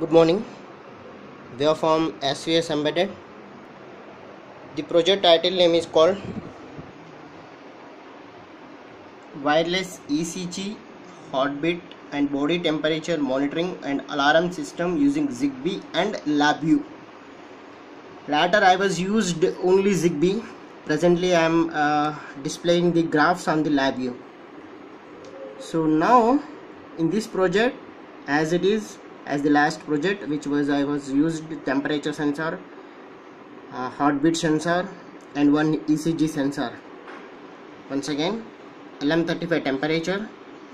Good morning. We are from SVS Embedded. The project title name is called Wireless ECG Heartbeat and Body Temperature Monitoring and Alarm System using ZigBee and LabVIEW. Later I was used only ZigBee. Presently I am uh, displaying the graphs on the LabVIEW. So now in this project as it is as the last project which was I was used temperature sensor uh, heartbeat sensor and one ECG sensor. Once again LM35 temperature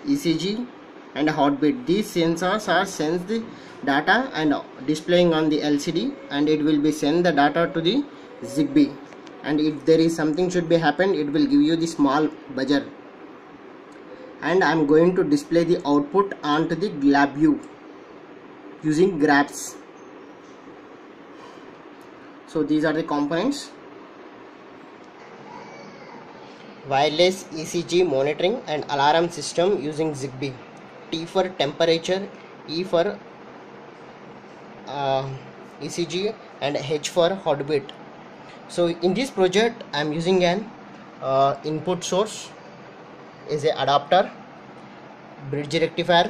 ECG and heartbeat. These sensors are sense the data and displaying on the LCD and it will be send the data to the ZigBee. And if there is something should be happen it will give you the small buzzer. And I am going to display the output onto the LabVIEW using graphs so these are the components. Wireless ECG monitoring and alarm system using ZigBee. T for temperature E for uh, ECG and H for heartbeat so in this project I am using an uh, input source is a adapter bridge rectifier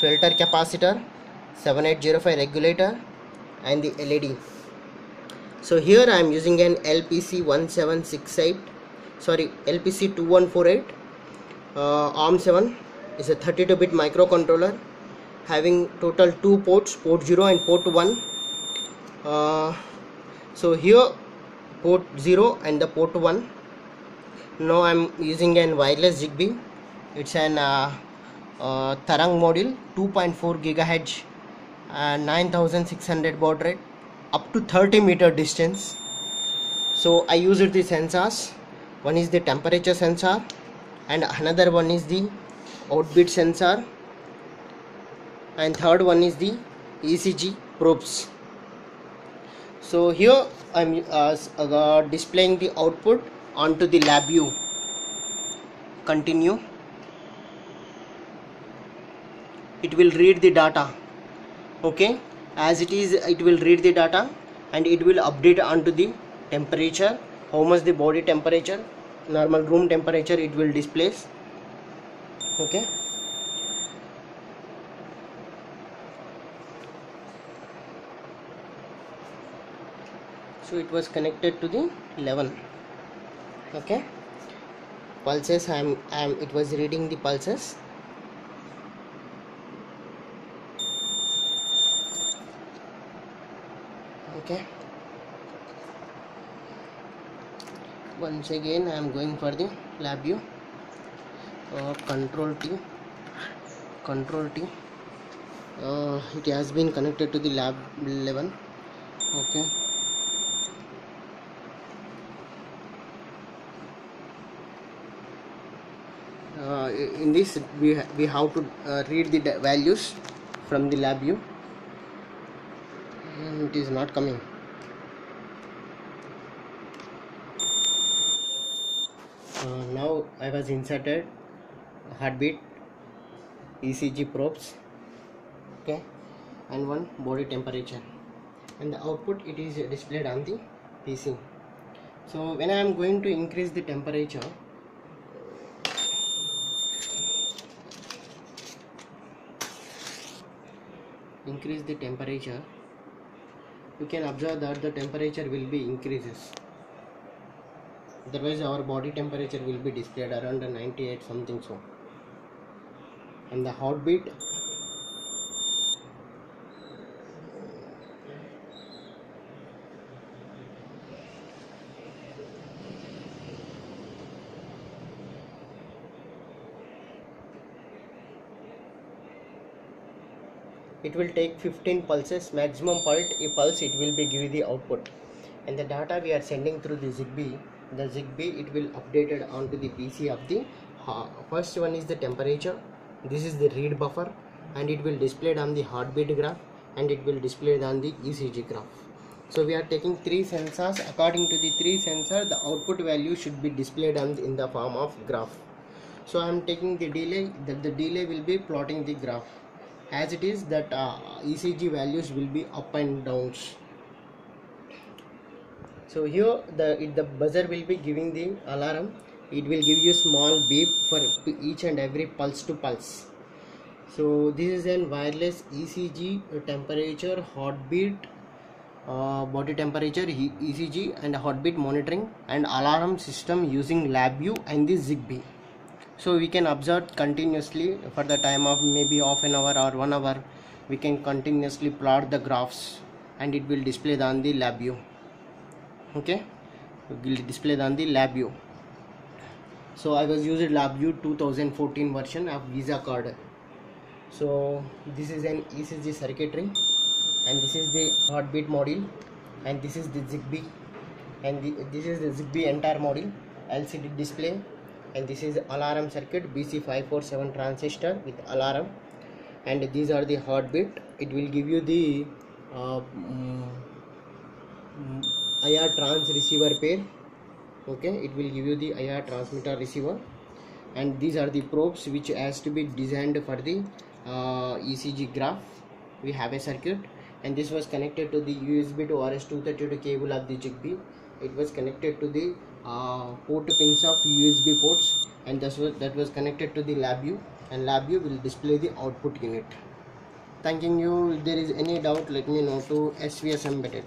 filter capacitor 7805 regulator and the LED so here I am using an LPC 1768 sorry LPC 2148 uh, ARM7 is a 32 bit microcontroller having total two ports port 0 and port 1 uh, so here port 0 and the port 1 now I'm using an wireless ZigBee. It's an uh, uh, Tarang module 2.4 gigahertz and 9600 baud rate up to 30 meter distance. So I used the sensors. One is the temperature sensor and another one is the outbeat sensor. And third one is the ECG probes. So here I'm uh, uh, displaying the output onto the LabVIEW continue. It will read the data okay? As it is it will read the data and it will update onto the temperature. How much the body temperature normal room temperature it will displace. Okay? So it was connected to the 11 okay? Pulses i'm i'm it was reading the pulses okay. Once again i am going for the LabVIEW uh, control t. Control t. Uh, it has been connected to the lab 11 okay. Uh, in this we ha we have to uh, read the values from the LabVIEW and it is not coming. Uh, now I was inserted heartbeat ECG probes okay and one body temperature. And the output it is displayed on the PC so when I am going to increase the temperature increase the temperature you can observe that the temperature will be increases. Otherwise our body temperature will be displayed around 98 something so. And the heartbeat it will take 15 pulses maximum pulse a pulse it will be give the output. And the data we are sending through the zigbee the zigbee it will updated onto the pc of the uh, first one is the temperature this is the read buffer and it will displayed on the heartbeat graph and it will displayed on the ecg graph. So we are taking three sensors according to the three sensor the output value should be displayed on in the form of graph. So i am taking the delay that the delay will be plotting the graph as it is that uh, ECG values will be up and downs. So here the the buzzer will be giving the alarm. It will give you small beep for each and every pulse to pulse. So this is an wireless ECG temperature heartbeat uh, body temperature ECG and heartbeat monitoring and alarm system using LabVIEW and the Zigbee so we can observe continuously for the time of maybe half an hour or one hour we can continuously plot the graphs and it will display on the LabVIEW okay? It will display on the LabVIEW so I was using LabVIEW 2014 version of Visa card. So this is an ECG circuitry and this is the heartbeat module and this is the Zigbee and the, this is the Zigbee entire module LCD display and this is alarm circuit BC547 transistor with alarm. And these are the heartbeat. It will give you the uh, um, IR trans receiver pair. Okay it will give you the IR transmitter receiver. And these are the probes which has to be designed for the uh, ECG graph. We have a circuit. And this was connected to the USB to RS232 cable of the Zigbee it was connected to the uh, port pins of USB ports and that was, that was connected to the LabVIEW and LabVIEW will display the output unit. Thanking you. If there is any doubt let me know to SVS embedded